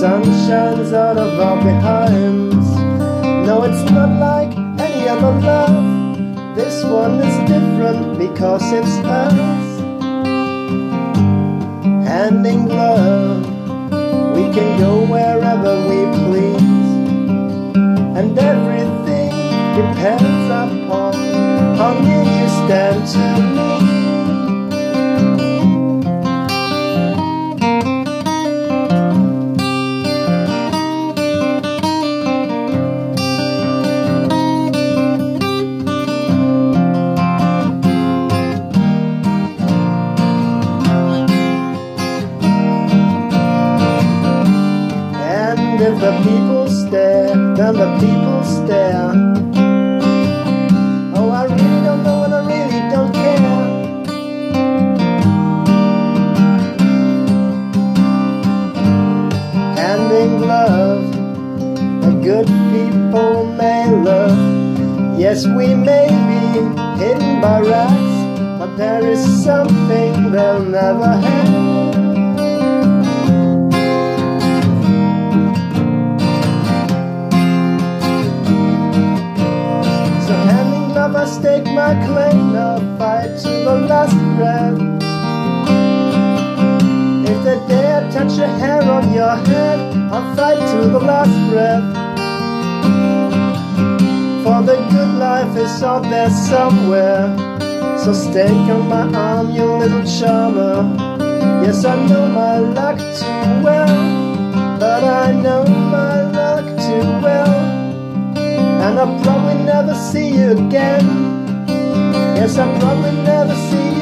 sun shines out of our behinds. No, it's not like any other love. This one is different because it's us Hand in glove We can go wherever we please. And everything depends upon How near you stand to me. The people stare, then the people stare. Oh, I really don't know and I really don't care. Hand in glove, the good people may love. Yes, we may be hidden by rats, but there is something they'll never have. I stake my claim, I'll fight to the last breath. If they dare touch a hair on your head, I'll fight to the last breath. For the good life is out there somewhere. So stake on my arm, you little charmer. Yes, I know my luck I'll probably never see you again. Yes, I'll probably never see you